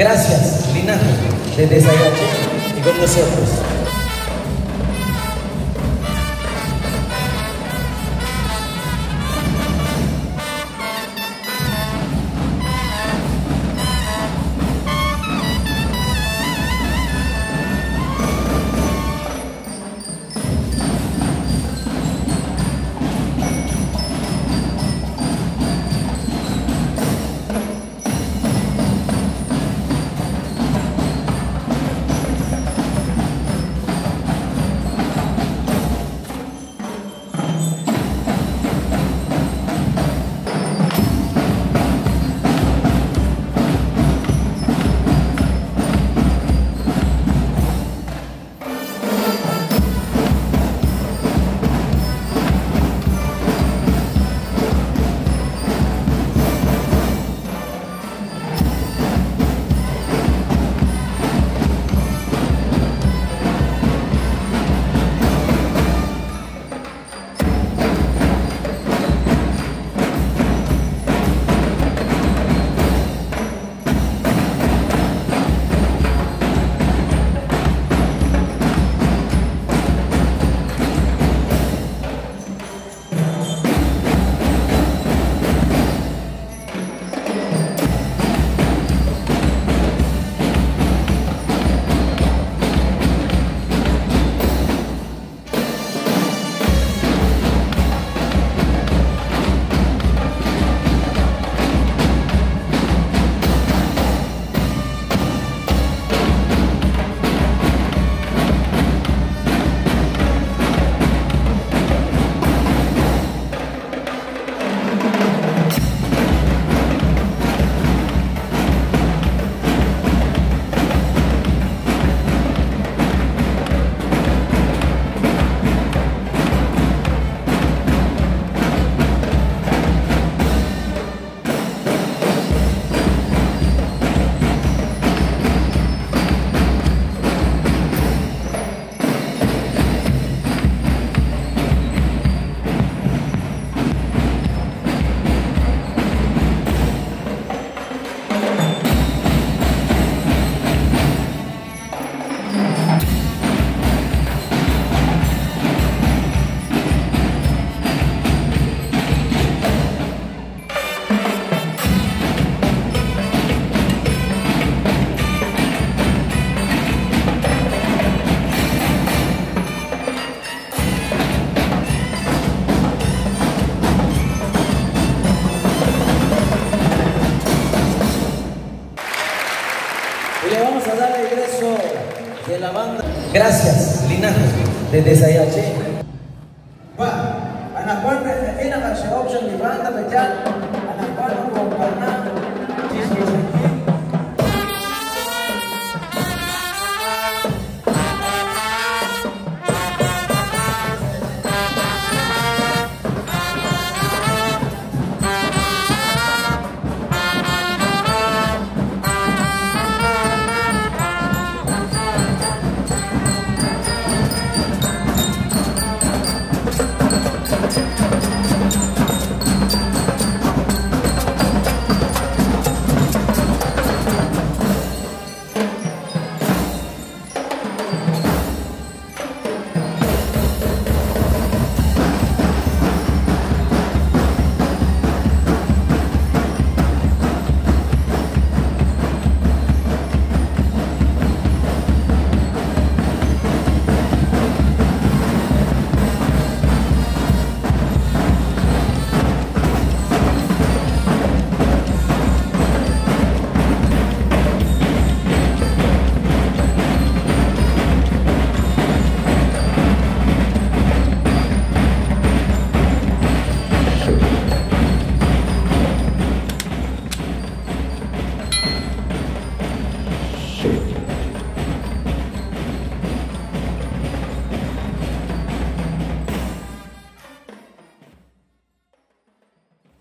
Gracias, Linaje, desde Sayache y con nosotros. Gracias, Linaje, desde Sayache.